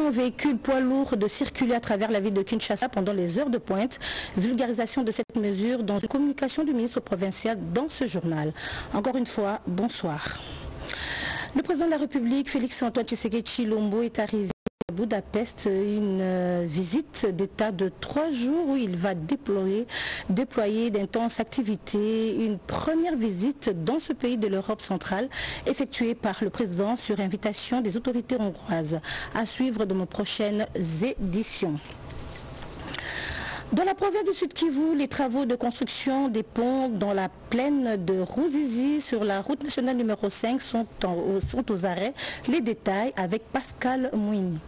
aux véhicules poids lourds de circuler à travers la ville de Kinshasa pendant les heures de pointe. Vulgarisation de cette mesure dans une communication du ministre provincial dans ce journal. Encore une fois, bonsoir. Le président de la République, Félix-Antoine Tshisekedi Chilombo, est arrivé Budapest une euh, visite d'état de trois jours où il va déployer, déployer d'intenses activités. Une première visite dans ce pays de l'Europe centrale effectuée par le président sur invitation des autorités hongroises. À suivre de nos prochaines éditions. Dans la province du Sud Kivu, les travaux de construction des ponts dans la plaine de Rouzizi sur la route nationale numéro 5 sont, sont aux arrêts. Les détails avec Pascal Mouini.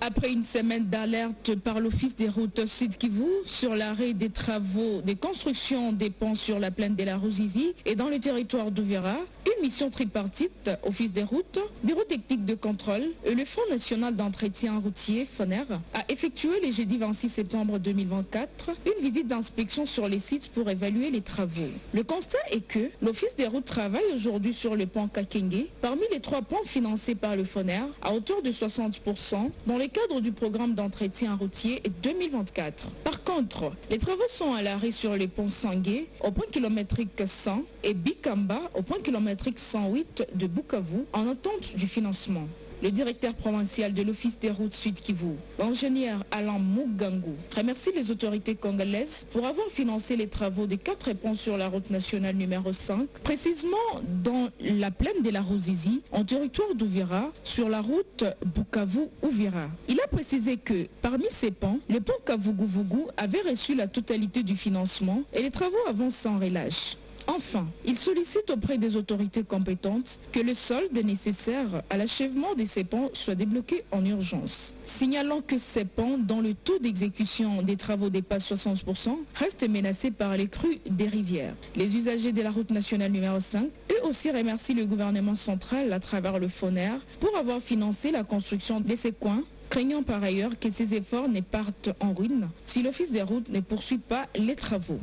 Après une semaine d'alerte par l'Office des routes Sud Kivu sur l'arrêt des travaux de construction des ponts sur la plaine de la Rouzizi et dans le territoire d'Ouvera, une mission tripartite, Office des routes, Bureau technique de contrôle et le Fonds national d'entretien routier, FONER, a effectué le jeudi 26 septembre 2024 une visite d'inspection sur les sites pour évaluer les travaux. Le constat est que l'Office des routes travaille aujourd'hui sur le pont Kakenge, parmi les trois ponts financés par le FONER, à hauteur de 60% dans le cadre du programme d'entretien routier 2024. Par contre, les travaux sont à l'arrêt sur les ponts Sangué au point kilométrique 100 et Bikamba au point kilométrique 108 de Bukavu en attente du financement. Le directeur provincial de l'Office des routes Sud Kivu, l'ingénieur Alain Mugangu, remercie les autorités congolaises pour avoir financé les travaux des quatre ponts sur la route nationale numéro 5, précisément dans la plaine de la Rosizi, en territoire d'Ouvira, sur la route Bukavu-Ouvira. Il a précisé que parmi ces ponts, le pont Kavugu-Vugu avait reçu la totalité du financement et les travaux avancent sans relâche. Enfin, il sollicite auprès des autorités compétentes que le solde nécessaire à l'achèvement de ces ponts soit débloqué en urgence. Signalant que ces ponts, dont le taux d'exécution des travaux dépasse 60%, restent menacés par les crues des rivières. Les usagers de la route nationale numéro 5, eux aussi remercient le gouvernement central à travers le FONER pour avoir financé la construction de ces coins craignant par ailleurs que ces efforts ne partent en ruine si l'Office des routes ne poursuit pas les travaux.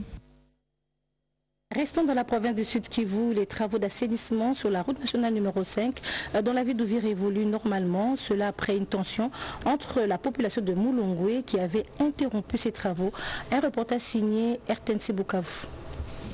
Restons dans la province du Sud Kivu, les travaux d'assainissement sur la route nationale numéro 5 euh, dans la ville d'Ouvir évolue normalement, cela après une tension entre la population de Moulongwe qui avait interrompu ses travaux. Un reportage signé RTNC Bukavu.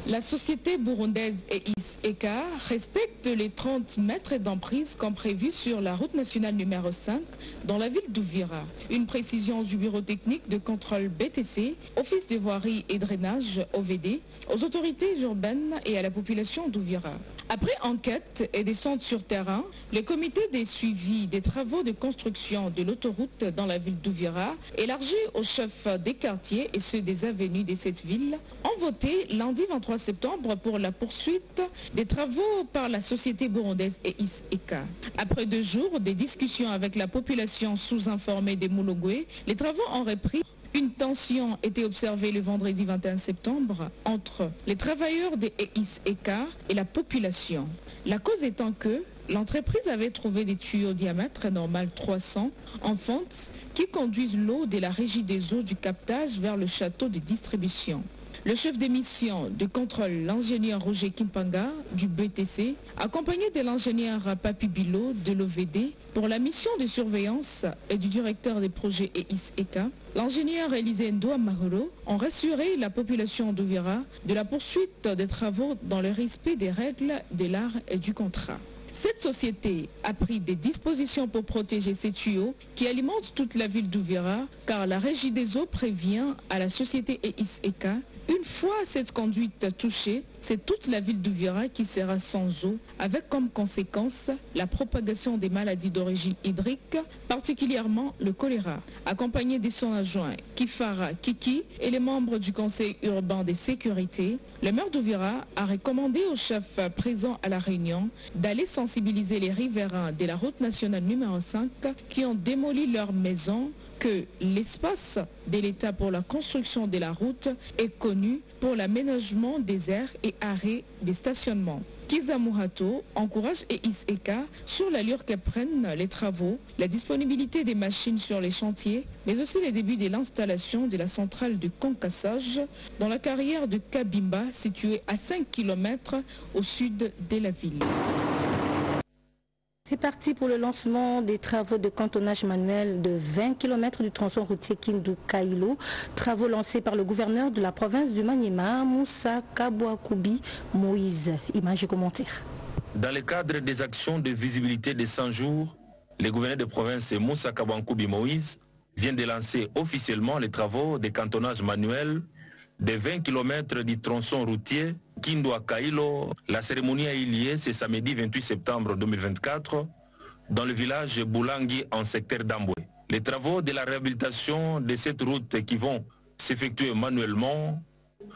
La société burundaise EIS-EK respecte les 30 mètres d'emprise comme prévu sur la route nationale numéro 5 dans la ville d'Ouvira. Une précision du bureau technique de contrôle BTC, Office de voirie et drainage OVD, aux autorités urbaines et à la population d'Ouvira. Après enquête et descente sur terrain, le comité des suivis des travaux de construction de l'autoroute dans la ville d'Ouvira, élargi aux chefs des quartiers et ceux des avenues de cette ville, ont voté lundi 23 septembre pour la poursuite des travaux par la société burundaise EIS-EK. Après deux jours des discussions avec la population sous-informée des Moulogwe, les travaux ont repris une tension était observée le vendredi 21 septembre entre les travailleurs des EIS-EK et la population. La cause étant que l'entreprise avait trouvé des tuyaux diamètre normal 300 en fente qui conduisent l'eau de la régie des eaux du captage vers le château de distribution. Le chef des missions de contrôle, l'ingénieur Roger Kimpanga du BTC, accompagné de l'ingénieur Papi Bilo de l'OVD pour la mission de surveillance et du directeur des projets EIS-EK, l'ingénieur Élisée Ndoa Maholo ont rassuré la population d'Ouvira de la poursuite des travaux dans le respect des règles de l'art et du contrat. Cette société a pris des dispositions pour protéger ces tuyaux qui alimentent toute la ville d'Ouvira car la régie des eaux prévient à la société EIS-EK une fois cette conduite touchée, c'est toute la ville d'Ouvira qui sera sans eau, avec comme conséquence la propagation des maladies d'origine hydrique, particulièrement le choléra. Accompagné de son adjoint Kifara Kiki et les membres du conseil urbain de sécurité, le maire d'Ouvira a recommandé aux chefs présents à la réunion d'aller sensibiliser les riverains de la route nationale numéro 5 qui ont démoli leurs maisons que l'espace de l'État pour la construction de la route est connu pour l'aménagement des aires et arrêts des stationnements. Kiza Muhato encourage EIS-EK sur l'allure que prennent les travaux, la disponibilité des machines sur les chantiers, mais aussi les débuts de l'installation de la centrale de concassage dans la carrière de Kabimba située à 5 km au sud de la ville. C'est parti pour le lancement des travaux de cantonnage manuel de 20 km du tronçon routier Kindu-Kailo. Travaux lancés par le gouverneur de la province du Maniema, Moussa Kabouakoubi Moïse. Images et commentaires. Dans le cadre des actions de visibilité des 100 jours, le gouverneur de province Moussa Kabouakoubi Moïse vient de lancer officiellement les travaux de cantonnage manuel de 20 km du tronçon routier Kindwa Kailo. La cérémonie a eu lieu ce samedi 28 septembre 2024 dans le village Boulangi en secteur d'Amboué. Les travaux de la réhabilitation de cette route qui vont s'effectuer manuellement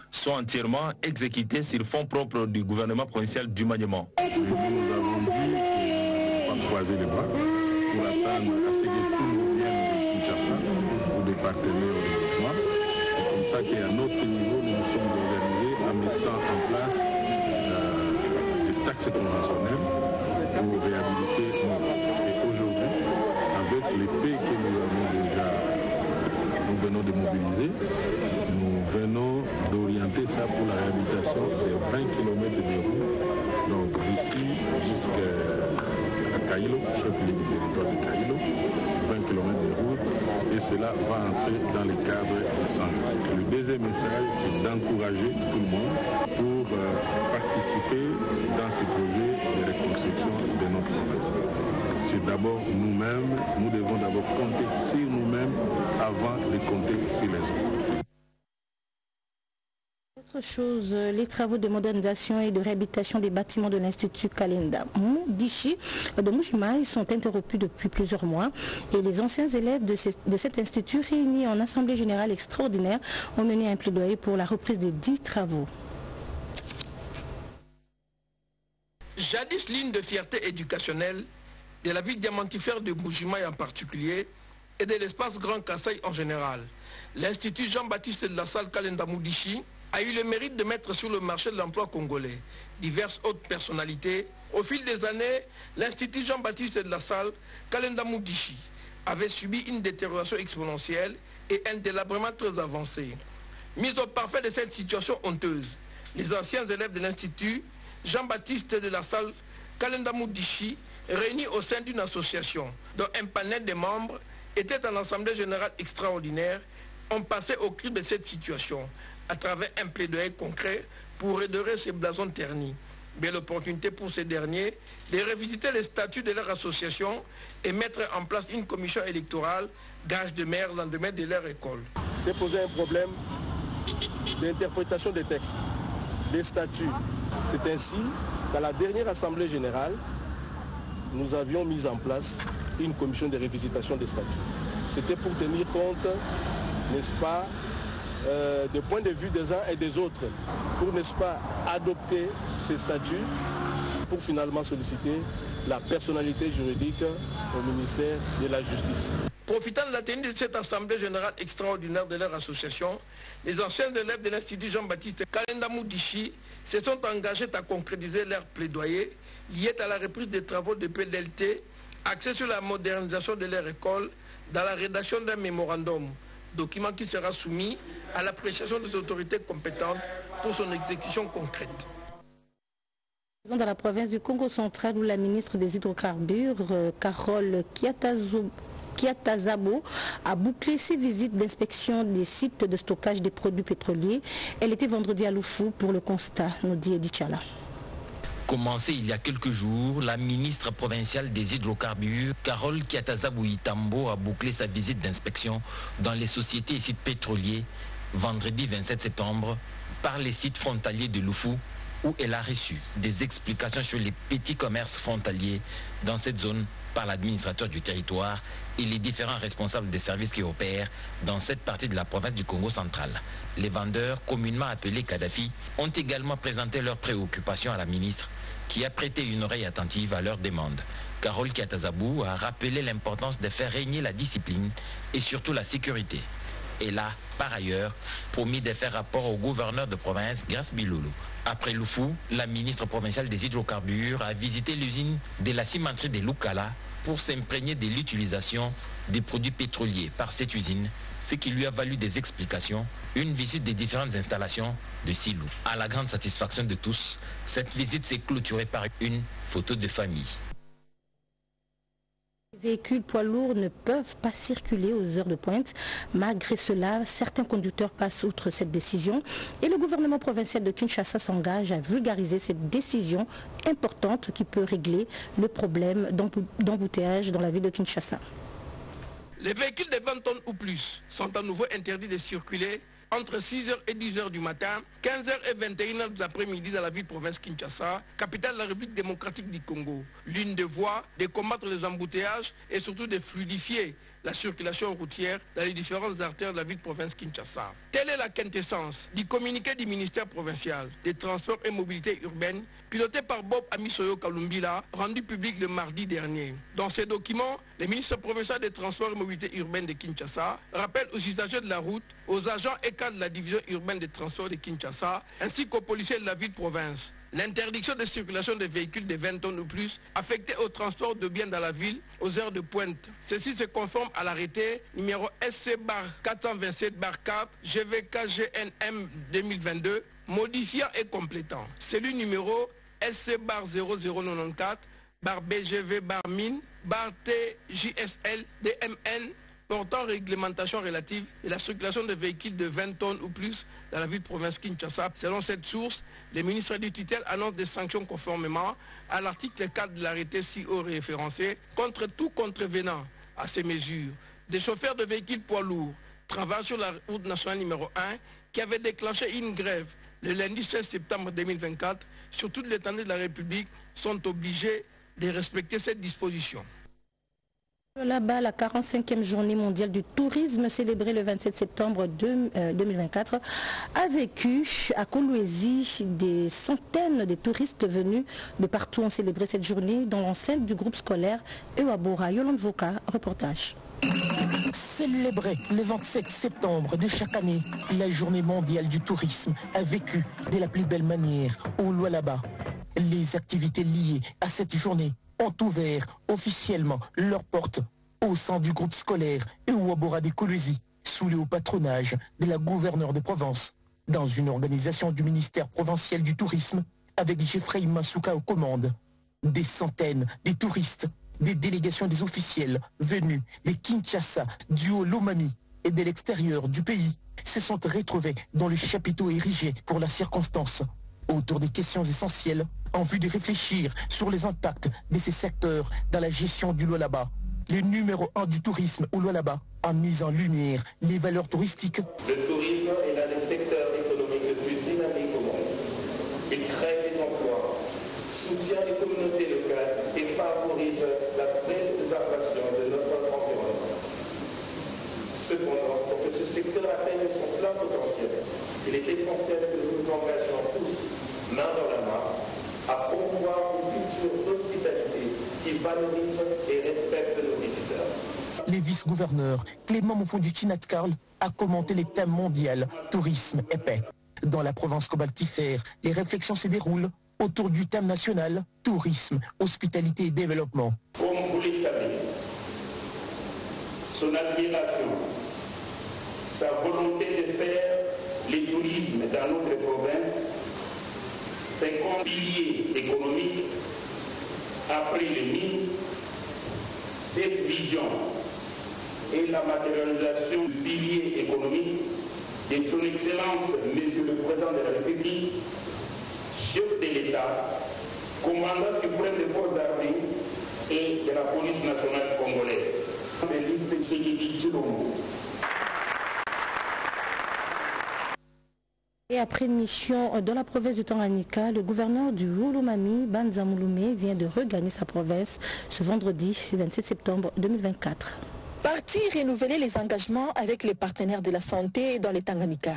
sont entièrement exécutés sur fonds propres du gouvernement provincial du Maniement. Nous avons croiser les bras pour attendre à ce que tout le monde vienne de Kinshasa ou des partenaires au développement. C'est comme ça qu'à notre niveau, nous nous sommes organisés en mettant en place euh, des taxes conventionnelles pour réhabiliter nos. Et aujourd'hui, avec les pays que nous avons déjà, nous venons de mobiliser, nous venons d'orienter ça pour la réhabilitation des 20 km de route. Donc d'ici jusqu'à Kailo, chef-lieu du territoire de Kailo, 20 km de route, et cela va entrer dans le cadre de 100 jours. Le deuxième message, c'est d'encourager tout le monde pour euh, participer dans ces projets de reconstruction de notre province. C'est d'abord nous-mêmes, nous devons d'abord compter sur nous-mêmes avant de compter sur les autres. Chose, les travaux de modernisation et de réhabilitation des bâtiments de l'Institut Kalenda Moudichi de Moujimaï sont interrompus depuis plusieurs mois et les anciens élèves de, de, cet institut réunis en Assemblée générale extraordinaire ont mené un plaidoyer pour la reprise des dix travaux. Jadis ligne de fierté éducationnelle de la ville diamantifère de Moujimaï en particulier et de l'espace Grand Kassai en général, l'Institut Jean-Baptiste de la salle Kalenda Moudichi a eu le mérite de mettre sur le marché de l'emploi congolais diverses hautes personnalités. Au fil des années, l'Institut Jean-Baptiste de la Salle, Kalenda Moudichi, avait subi une détérioration exponentielle et un délabrement très avancé. Mise au parfait de cette situation honteuse, les anciens élèves de l'Institut Jean-Baptiste de la Salle, Kalenda Moudichi, réunis au sein d'une association dont un panel de membres était en assemblée générale extraordinaire, ont passé au cri de cette situation à travers un plaidoyer concret pour redorer ces blasons ternis. Belle opportunité pour ces derniers de revisiter les statuts de leur association et mettre en place une commission électorale gage de maire dans le domaine de leur école. C'est posé un problème d'interprétation des textes, des statuts. C'est ainsi qu'à la dernière Assemblée générale, nous avions mis en place une commission de révisitation des statuts. C'était pour tenir compte, n'est-ce pas, euh, des points de vue des uns et des autres pour, n'est-ce pas, adopter ces statuts pour finalement solliciter la personnalité juridique au ministère de la Justice. Profitant de la tenue de cette Assemblée générale extraordinaire de leur association, les anciens élèves de l'Institut Jean-Baptiste Kalenda Moudichi se sont engagés à concrétiser leur plaidoyer lié à la reprise des travaux de PLT axés sur la modernisation de leur école dans la rédaction d'un mémorandum document qui sera soumis à l'appréciation des autorités compétentes pour son exécution concrète. Dans la province du Congo central où la ministre des Hydrocarbures, euh, Carole Kiatazo, Kiatazabo a bouclé ses visites d'inspection des sites de stockage des produits pétroliers. Elle était vendredi à Loufou pour le constat, nous dit Edith Chala. Commencé il y a quelques jours, la ministre provinciale des hydrocarbures, Carole Kiatazabou Itambo, a bouclé sa visite d'inspection dans les sociétés et sites pétroliers vendredi 27 septembre par les sites frontaliers de Loufou où elle a reçu des explications sur les petits commerces frontaliers dans cette zone par l'administrateur du territoire et les différents responsables des services qui opèrent dans cette partie de la province du Congo central. Les vendeurs, communément appelés Kadhafi, ont également présenté leurs préoccupations à la ministre qui a prêté une oreille attentive à leurs demandes. Carole Kiatazabou a rappelé l'importance de faire régner la discipline et surtout la sécurité. Elle a, par ailleurs, promis de faire rapport au gouverneur de province, Grace Biloulou. Après Loufou, la ministre provinciale des hydrocarbures a visité l'usine de la cimenterie de Lukala pour s'imprégner de l'utilisation des produits pétroliers par cette usine, ce qui lui a valu des explications, une visite des différentes installations de Silou. À la grande satisfaction de tous, cette visite s'est clôturée par une photo de famille. Les véhicules poids lourds ne peuvent pas circuler aux heures de pointe. Malgré cela, certains conducteurs passent outre cette décision et le gouvernement provincial de Kinshasa s'engage à vulgariser cette décision importante qui peut régler le problème d'embouteillage dans la ville de Kinshasa. Les véhicules de 20 tonnes ou plus sont à nouveau interdits de circuler entre 6h et 10h du matin, 15h et 21h de l'après-midi dans la ville-province Kinshasa, capitale de la République démocratique du Congo. L'une des voies de combattre les embouteillages et surtout de fluidifier la circulation routière dans les différentes artères de la ville-province Kinshasa. Telle est la quintessence du communiqué du ministère provincial des Transports et Mobilités urbaines, piloté par Bob Amisoyo Kalumbila, rendu public le mardi dernier. Dans ces documents, le ministre provincial des Transports et Mobilités urbaines de Kinshasa rappelle aux usagers de la route, aux agents et cadres de la division urbaine des transports de Kinshasa, ainsi qu'aux policiers de la ville-province L'interdiction de circulation des véhicules de 20 tonnes ou plus affectés au transport de biens dans la ville aux heures de pointe. Ceci se conforme à l'arrêté numéro SC 427 4 GVK-GNM 2022 modifiant et complétant. Celui numéro SC 0094 BGV MIN TJSL DMN portant réglementation relative à la circulation de véhicules de 20 tonnes ou plus dans la ville province Kinshasa. Selon cette source, les ministres du tutelle annoncent des sanctions conformément à l'article 4 de l'arrêté si haut référencé contre tout contrevenant à ces mesures. Des chauffeurs de véhicules poids lourds travaillant sur la route nationale numéro 1 qui avaient déclenché une grève le lundi 16 septembre 2024 sur toute l'étendue de la République sont obligés de respecter cette disposition. Là-bas, la 45e journée mondiale du tourisme célébrée le 27 septembre 2024 euh, a vécu à Kolwezi des centaines de touristes venus de partout ont célébré cette journée dans l'enceinte du groupe scolaire Ewabora. Yolande Voka, reportage. Célébrer le 27 septembre de chaque année, la journée mondiale du tourisme a vécu de la plus belle manière au Lualaba. Les activités liées à cette journée ont ouvert officiellement leurs portes au sein du groupe scolaire Ouabora des Colusi, sous le haut patronage de la gouverneure de Provence, dans une organisation du ministère provincial du tourisme, avec Jeffrey Masuka aux commandes. Des centaines de touristes, des délégations des officiels venus de Kinshasa, du Haut-Lomami et de l'extérieur du pays se sont retrouvés dans le chapiteau érigé pour la circonstance autour des questions essentielles en vue de réfléchir sur les impacts de ces secteurs dans la gestion du Lualaba. Le numéro un du tourisme au Lualaba a mis en lumière les valeurs touristiques. Le tourisme est l'un des secteurs économiques les plus dynamiques au monde. Il crée des emplois, soutient les communautés locales et favorise la préservation de notre environnement. Cependant, pour que ce secteur atteigne son plein potentiel, il est essentiel que nous nous engagions main dans la main, à promouvoir une culture d'hospitalité qui valorise et respecte nos visiteurs. Les vice-gouverneurs Clément Moufondu Karl a commenté les thèmes mondiaux tourisme et paix. Dans la province cobaltifère, les réflexions se déroulent autour du thème national tourisme, hospitalité et développement. Comme vous le savez, son admiration, sa volonté de faire le tourisme dans notre province 50 piliers économiques après les mines, cette vision et la matérialisation du pilier économique de son Excellence, Monsieur le Président de la République, chef de l'État, commandant suprême des forces armées et de la police nationale congolaise. Félix Et après une mission dans la province du Tanganyika, le gouverneur du Wolomami, Banza vient de regagner sa province ce vendredi 27 septembre 2024. Parti renouveler les engagements avec les partenaires de la santé dans les Tanganyika.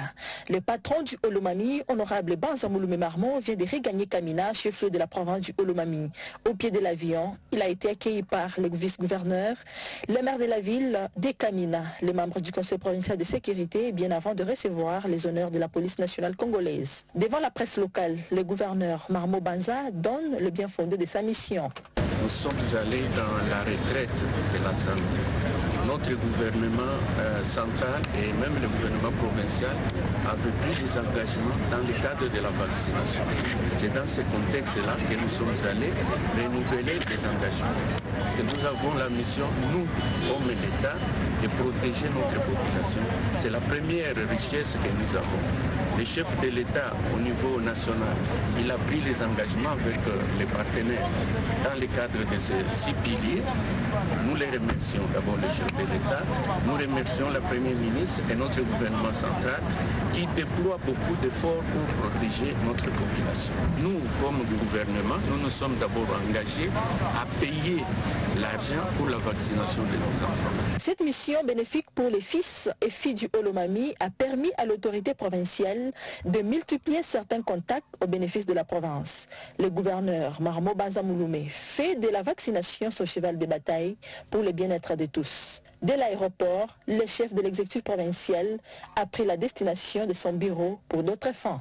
Le patron du Olomami, honorable Banzamouloumé Marmon, vient de regagner Kamina, chef-lieu de la province du Olomami. Au pied de l'avion, il a été accueilli par le vice-gouverneur, le maire de la ville de Kamina, les membres du conseil provincial de sécurité, bien avant de recevoir les honneurs de la police nationale congolaise. Devant la presse locale, le gouverneur Marmo Banza donne le bien fondé de sa mission. Nous sommes allés dans la retraite de la santé notre gouvernement euh, central et même le gouvernement provincial avait pris des engagements dans le cadre de la vaccination. C'est dans ce contexte-là que nous sommes allés renouveler des engagements. Parce que nous avons la mission, nous, comme l'État, de protéger notre population. C'est la première richesse que nous avons. Le chef de l'État au niveau national, il a pris les engagements avec euh, les partenaires dans le cadre de ces six piliers. Nous les remercions d'abord le chef de nous remercions la Première ministre et notre gouvernement central qui déploie beaucoup d'efforts pour protéger notre population. Nous, comme gouvernement, nous nous sommes d'abord engagés à payer l'argent pour la vaccination de nos enfants. Cette mission bénéfique pour les fils et filles du Holomami a permis à l'autorité provinciale de multiplier certains contacts au bénéfice de la province. Le gouverneur Marmo Banzamouloumé fait de la vaccination son cheval de bataille pour le bien-être de tous. Dès l'aéroport, le chef de l'exécutif provincial a pris la destination de son bureau pour d'autres fins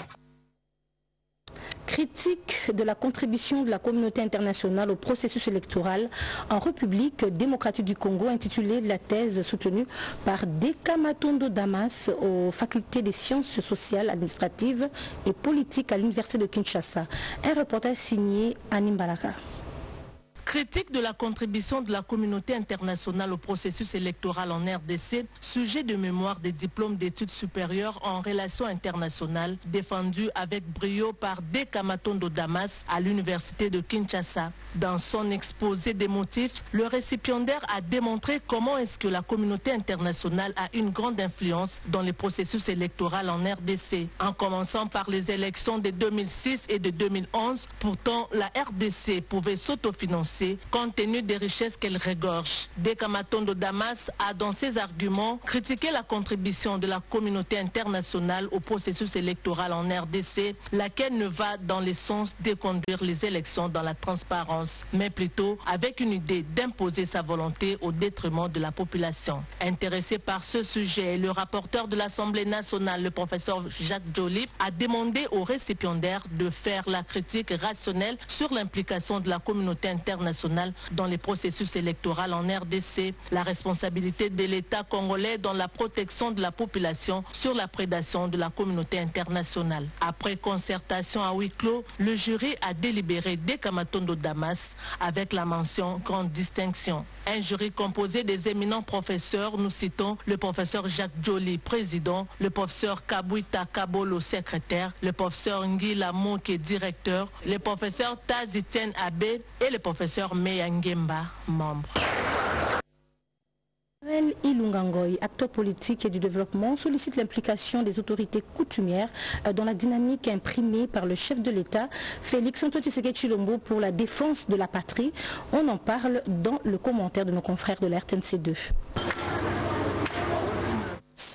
critique de la contribution de la communauté internationale au processus électoral en République démocratique du Congo intitulée la thèse soutenue par Dekamatondo Damas aux facultés des sciences sociales, administratives et politiques à l'université de Kinshasa. Un reportage signé Anim Baraka. Critique de la contribution de la communauté internationale au processus électoral en RDC, sujet de mémoire des diplômes d'études supérieures en relations internationales, défendu avec brio par Dekamatondo Damas à l'université de Kinshasa. Dans son exposé des motifs, le récipiendaire a démontré comment est-ce que la communauté internationale a une grande influence dans les processus électoraux en RDC, en commençant par les élections de 2006 et de 2011. Pourtant, la RDC pouvait s'autofinancer compte tenu des richesses qu'elle regorge. Dekamatondo Damas a, dans ses arguments, critiqué la contribution de la communauté internationale au processus électoral en RDC, laquelle ne va dans le sens de conduire les élections dans la transparence, mais plutôt avec une idée d'imposer sa volonté au détriment de la population. Intéressé par ce sujet, le rapporteur de l'Assemblée nationale, le professeur Jacques Joly, a demandé aux récipiendaires de faire la critique rationnelle sur l'implication de la communauté internationale dans les processus électoraux en RDC, la responsabilité de l'État congolais dans la protection de la population sur la prédation de la communauté internationale. Après concertation à huis clos, le jury a délibéré des Kamatondo Damas avec la mention grande distinction. Un jury composé des éminents professeurs, nous citons le professeur Jacques Joly, président, le professeur Kabuita Kabolo, secrétaire, le professeur Ngila Mouke, directeur, le professeur Taziten Abe et le professeur Meyangemba, membre. Ilungangoy, acteur politique et du développement, sollicite l'implication des autorités coutumières dans la dynamique imprimée par le chef de l'État, Félix Antoine Chilombo, pour la défense de la patrie. On en parle dans le commentaire de nos confrères de la RTNC2.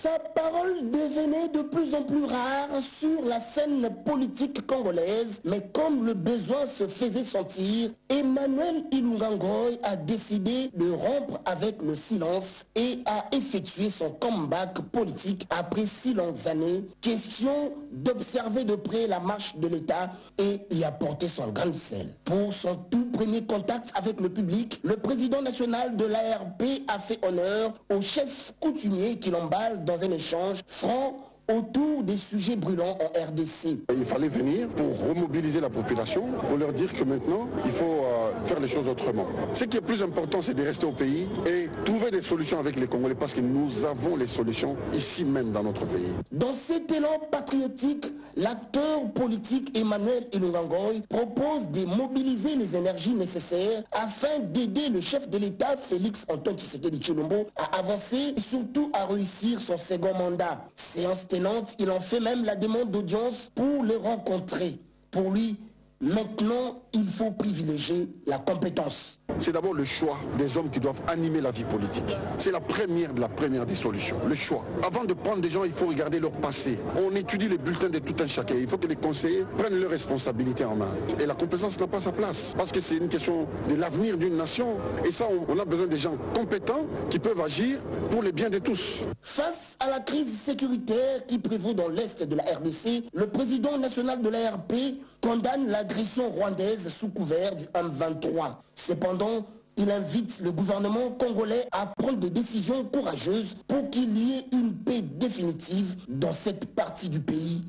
Sa parole devenait de plus en plus rare sur la scène politique congolaise, mais comme le besoin se faisait sentir, Emmanuel Ilungangoy a décidé de rompre avec le silence et a effectué son comeback politique après six longues années. Question d'observer de près la marche de l'État et y apporter son grain de sel. Pour son tout premier contact avec le public, le président national de l'ARP a fait honneur au chef coutumier qui l'emballe dans un échange franc autour des sujets brûlants en RDC. Il fallait venir pour remobiliser la population, pour leur dire que maintenant, il faut euh, faire les choses autrement. Ce qui est plus important, c'est de rester au pays et trouver des solutions avec les Congolais, parce que nous avons les solutions ici même dans notre pays. Dans cet élan patriotique, l'acteur politique Emmanuel Ilungangoy propose de mobiliser les énergies nécessaires afin d'aider le chef de l'État, Félix Antoine Tshisekedi Chilombo, à avancer et surtout à réussir son second mandat. Séance il en fait même la demande d'audience pour le rencontrer. Pour lui, maintenant, il faut privilégier la compétence. C'est d'abord le choix des hommes qui doivent animer la vie politique. C'est la première de la première des solutions, le choix. Avant de prendre des gens, il faut regarder leur passé. On étudie les bulletins de tout un chacun. Il faut que les conseillers prennent leurs responsabilités en main. Et la compétence n'a pas sa place. Parce que c'est une question de l'avenir d'une nation. Et ça, on a besoin des gens compétents qui peuvent agir pour le bien de tous. Face à la crise sécuritaire qui prévaut dans l'Est de la RDC, le président national de l'ARP condamne l'agression rwandaise sous couvert du M23. Cependant, Il invite le gouvernement congolais à prendre des décisions courageuses pour qu'il y ait une paix définitive dans cette partie du pays.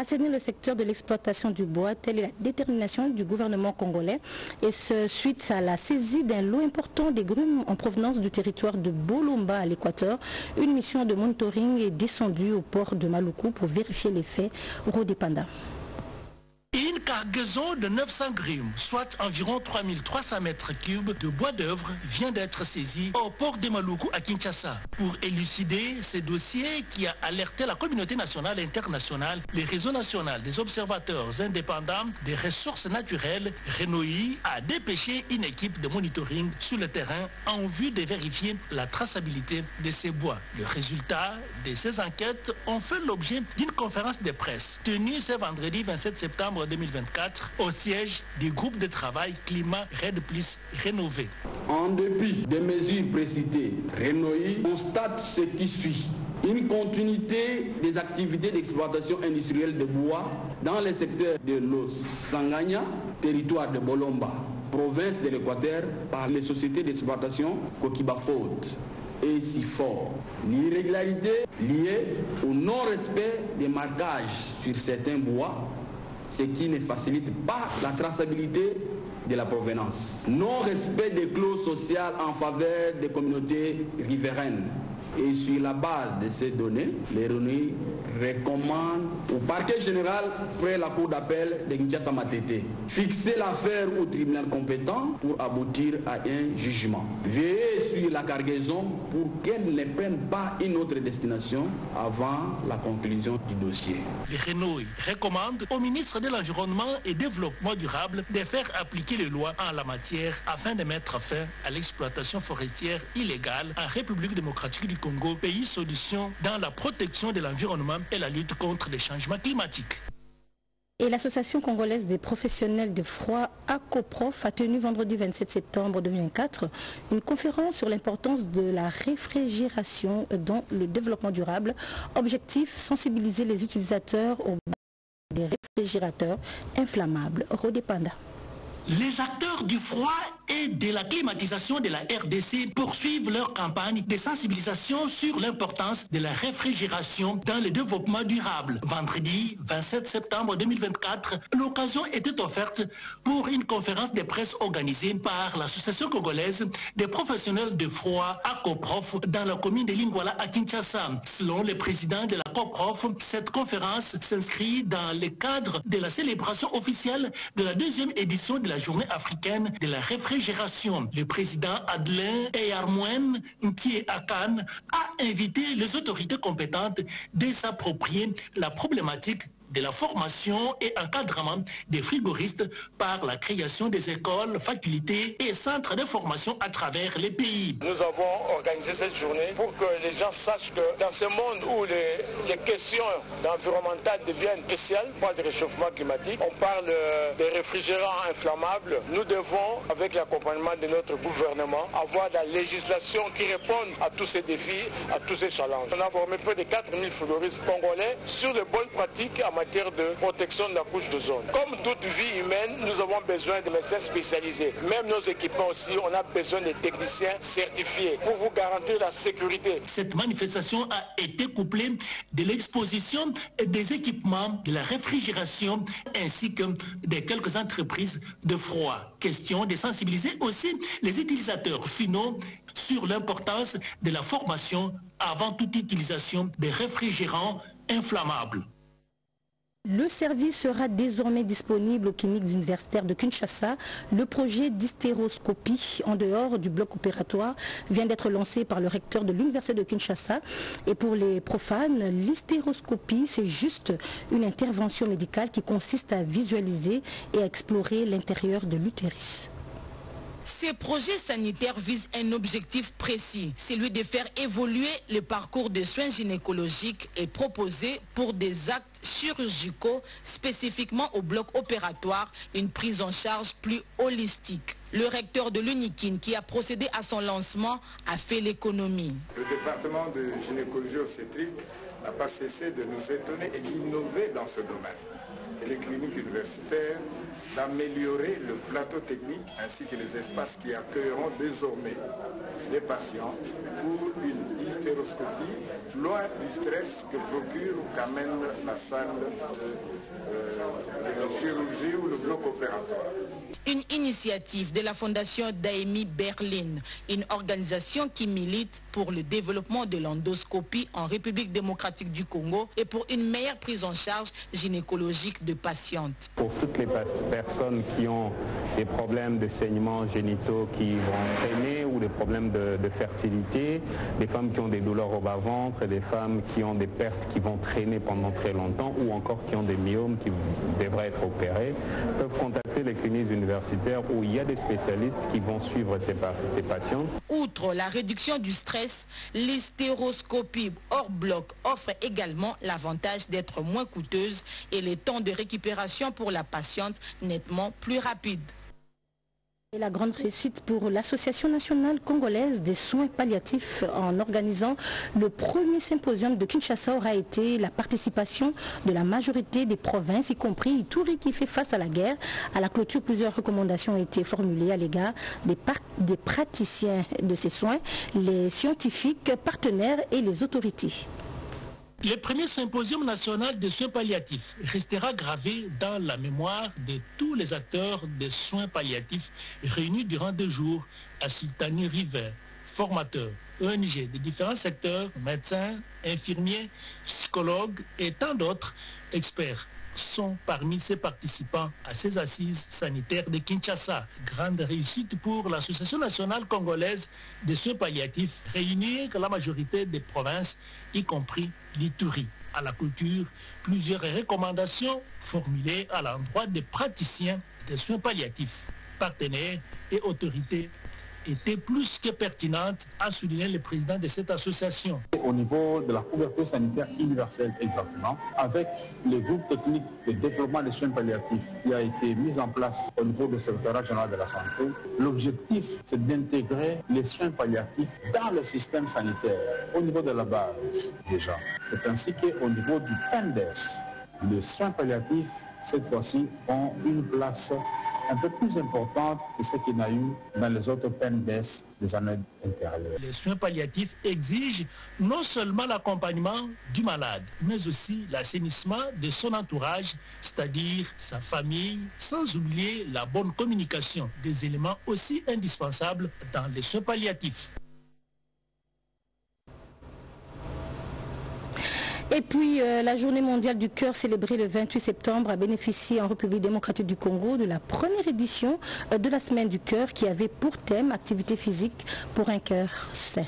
Assainir le secteur de l'exploitation du bois, telle est la détermination du gouvernement congolais. Et suite à la saisie d'un lot important des grumes en provenance du territoire de Bolomba à l'Équateur, une mission de monitoring est descendue au port de Maluku pour vérifier les faits. Rodépanda. Cargaison de 900 grimmes, soit environ 3300 mètres cubes de bois d'œuvre, vient d'être saisie au port de Maluku à Kinshasa pour élucider ces dossiers qui a alerté la communauté nationale et internationale, les réseaux nationaux des observateurs indépendants des ressources naturelles. Renoi a dépêché une équipe de monitoring sur le terrain en vue de vérifier la traçabilité de ces bois. Le résultat de ces enquêtes ont fait l'objet d'une conférence de presse tenue ce vendredi 27 septembre 2024 au siège du groupe de travail Climat Red Plus rénové. En dépit des mesures précitées, Renoy constate ce qui suit. Une continuité des activités d'exploitation industrielle de bois dans les secteurs de Sanganya, territoire de Bolomba, province de l'Équateur, par les sociétés d'exploitation Kokiba Faute et si fort. L'irrégularité liée au non-respect des marquages sur certains bois ce qui ne facilite pas la traçabilité de la provenance. Non-respect des clauses sociales en faveur des communautés riveraines. Et sur la base de ces données, les RONUI recommandent au parquet général près la cour d'appel de Kinshasa Matete fixer l'affaire au tribunal compétent pour aboutir à un jugement. Veillez sur la cargaison pour qu'elle ne prenne pas une autre destination avant la conclusion du dossier. Les recommandent au ministre de l'Environnement et Développement durable de faire appliquer les lois en la matière afin de mettre fin à l'exploitation forestière illégale en République démocratique du Congo, pays solution dans la protection de l'environnement et la lutte contre les changements climatiques. Et l'Association congolaise des professionnels de froid ACOPROF a tenu vendredi 27 septembre 2024 une conférence sur l'importance de la réfrigération dans le développement durable. Objectif, sensibiliser les utilisateurs aux des réfrigérateurs inflammables. Rodépanda. Les acteurs du froid et de la climatisation de la RDC poursuivent leur campagne de sensibilisation sur l'importance de la réfrigération dans le développement durable. Vendredi 27 septembre 2024, l'occasion était offerte pour une conférence de presse organisée par l'Association congolaise des professionnels de froid ACOPROF dans la commune de Lingwala à Kinshasa. Selon le président de la COPROF, cette conférence s'inscrit dans le cadre de la célébration officielle de la deuxième édition de la journée africaine de la réfrigération. Le président Adelain Eyarmouen, qui est à Cannes, a invité les autorités compétentes de s'approprier la problématique de la formation et encadrement des frigoristes par la création des écoles, facultés et centres de formation à travers les pays. Nous avons organisé cette journée pour que les gens sachent que dans ce monde où les, questions environnementales deviennent spéciales, pas de réchauffement climatique, on parle des réfrigérants inflammables, nous devons, avec l'accompagnement de notre gouvernement, avoir la législation qui réponde à tous ces défis, à tous ces challenges. On a formé près de 4000 frigoristes congolais sur les bonnes pratiques en matière de protection de la couche de zone. Comme toute vie humaine, nous avons besoin de médecins spécialisés. Même nos équipements aussi, on a besoin de techniciens certifiés pour vous garantir la sécurité. Cette manifestation a été couplée de l'exposition des équipements de la réfrigération ainsi que de quelques entreprises de froid. Question de sensibiliser aussi les utilisateurs finaux sur l'importance de la formation avant toute utilisation des réfrigérants inflammables. Le service sera désormais disponible aux cliniques universitaires de Kinshasa. Le projet d'hystéroscopie en dehors du bloc opératoire vient d'être lancé par le recteur de l'université de Kinshasa. Et pour les profanes, l'hystéroscopie, c'est juste une intervention médicale qui consiste à visualiser et à explorer l'intérieur de l'utérus. Ces projets sanitaires visent un objectif précis, celui de faire évoluer le parcours de soins gynécologiques et proposer pour des actes chirurgicaux spécifiquement au bloc opératoire une prise en charge plus holistique. Le recteur de l'UNIKIN qui a procédé à son lancement a fait l'économie. Le département de gynécologie obstétrique n'a pas cessé de nous étonner et d'innover dans ce domaine. Les cliniques universitaires d'améliorer le plateau technique ainsi que les espaces qui accueilleront désormais les patients pour une hystéroscopie loin du stress que procure ou qu'amène la salle de, euh, de chirurgie ou le bloc opératoire. Une initiative de la Fondation Daimi Berlin, une organisation qui milite pour le développement de l'endoscopie en République démocratique du Congo et pour une meilleure prise en charge gynécologique Pour toutes les personnes qui ont des problèmes de saignements génitaux qui vont traîner des problèmes de, de fertilité, des femmes qui ont des douleurs au bas-ventre, des femmes qui ont des pertes qui vont traîner pendant très longtemps ou encore qui ont des myomes qui devraient être opérés, peuvent contacter les cliniques universitaires où il y a des spécialistes qui vont suivre ces, ces patients. Outre la réduction du stress, l'hystéroscopie hors bloc offre également l'avantage d'être moins coûteuse et les temps de récupération pour la patiente nettement plus rapides. La grande réussite pour l'Association nationale congolaise des soins palliatifs en organisant le premier symposium de Kinshasa aura été la participation de la majorité des provinces, y compris Ituri qui fait face à la guerre. À la clôture, plusieurs recommandations ont été formulées à l'égard des praticiens de ces soins, les scientifiques, partenaires et les autorités. Le premier symposium national de soins palliatifs restera gravé dans la mémoire de tous les acteurs des soins palliatifs réunis durant deux jours à Sultani River, formateurs, ONG de différents secteurs, médecins, infirmiers, psychologues et tant d'autres experts sont parmi ces participants à ces assises sanitaires de Kinshasa. Grande réussite pour l'Association nationale congolaise des soins palliatifs, réunie la majorité des provinces, y compris l'Ituri. À la culture, plusieurs recommandations formulées à l'endroit des praticiens des soins palliatifs, partenaires et autorités était plus que pertinente, a souligné le président de cette association. Au niveau de la couverture sanitaire universelle exactement, avec les groupes techniques de développement des soins palliatifs qui a été mis en place au niveau du secrétariat général de la santé, l'objectif c'est d'intégrer les soins palliatifs dans le système sanitaire, au niveau de la base déjà. C'est ainsi qu'au niveau du PENDES, les soins palliatifs cette fois-ci ont une place un peu plus importante que ce qu'il y a eu dans les autres peines baisse des années intérieures. Les soins palliatifs exigent non seulement l'accompagnement du malade, mais aussi l'assainissement de son entourage, c'est-à-dire sa famille, sans oublier la bonne communication, des éléments aussi indispensables dans les soins palliatifs. Et puis, euh, la journée mondiale du cœur célébrée le 28 septembre a bénéficié en République démocratique du Congo de la première édition euh, de la semaine du cœur qui avait pour thème activité physique pour un cœur sain.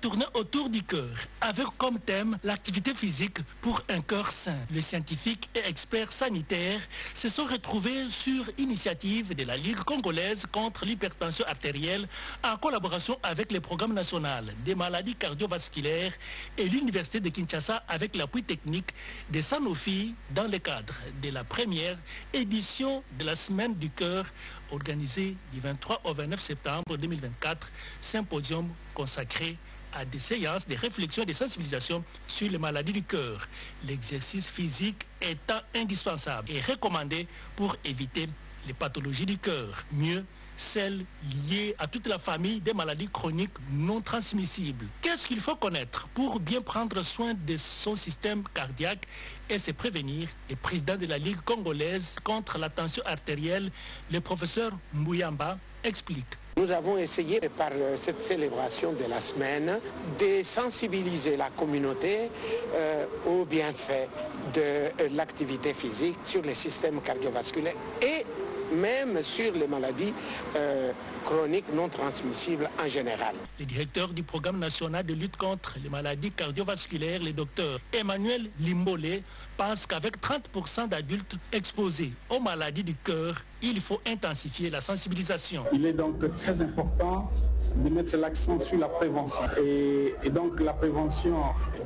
Tourné autour du cœur, avec comme thème l'activité physique pour un cœur sain. Les scientifiques et experts sanitaires se sont retrouvés sur initiative de la Ligue congolaise contre l'hypertension artérielle en collaboration avec le programme national des maladies cardiovasculaires et l'Université de Kinshasa avec l'appui technique de Sanofi dans le cadre de la première édition de la Semaine du cœur organisée du 23 au 29 septembre 2024, symposium consacré à des séances de réflexion et de sensibilisation sur les maladies du cœur. L'exercice physique étant indispensable et recommandé pour éviter les pathologies du cœur. Mieux, celles liées à toute la famille des maladies chroniques non transmissibles. Qu'est-ce qu'il faut connaître pour bien prendre soin de son système cardiaque et se prévenir Le président de la Ligue congolaise contre la tension artérielle, le professeur Mouyamba, explique. Nous avons essayé par cette célébration de la semaine de sensibiliser la communauté euh, aux bienfaits de euh, l'activité physique sur les systèmes cardiovasculaires et même sur les maladies euh, chroniques non transmissibles en général. Le directeur du programme national de lutte contre les maladies cardiovasculaires, le docteur Emmanuel Limbolé, pense qu'avec 30% d'adultes exposés aux maladies du cœur, il faut intensifier la sensibilisation. Il est donc très important de mettre l'accent sur la prévention. Et, et, donc la prévention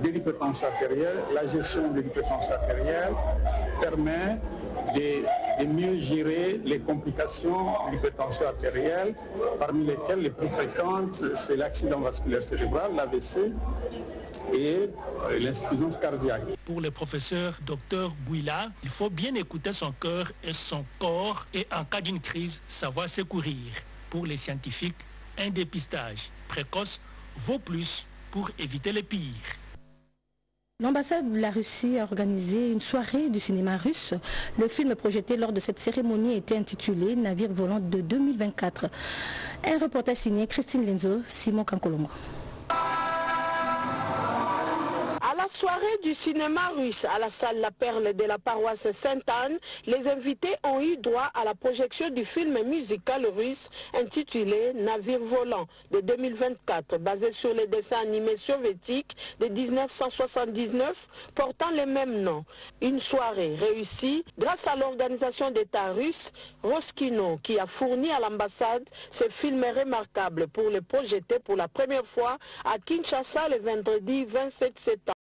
de l'hypertension artérielle, la gestion de l'hypertension artérielle permet de, de, mieux gérer les complications de artérielle, parmi lesquelles les plus fréquentes, c'est l'accident vasculaire cérébral, l'AVC, et l'insuffisance cardiaque. Pour le professeur Dr Bouila, il faut bien écouter son cœur et son corps et en cas d'une crise, savoir secourir. Pour les scientifiques, un dépistage précoce vaut plus pour éviter le pire. L'ambassade de la Russie a organisé une soirée du cinéma russe. Le film projeté lors de cette cérémonie était intitulé Navire volant de 2024. Un reportage signé Christine Lenzo, Simon Kankolongo. Soirée du cinéma russe à la salle La Perle de la paroisse Sainte-Anne, les invités ont eu droit à la projection du film musical russe intitulé Navire volant de 2024, basé sur les dessins animés soviétiques de 1979 portant le même nom. Une soirée réussie grâce à l'organisation d'État russe Roskino qui a fourni à l'ambassade ce film remarquable pour le projeter pour la première fois à Kinshasa le vendredi 27 septembre.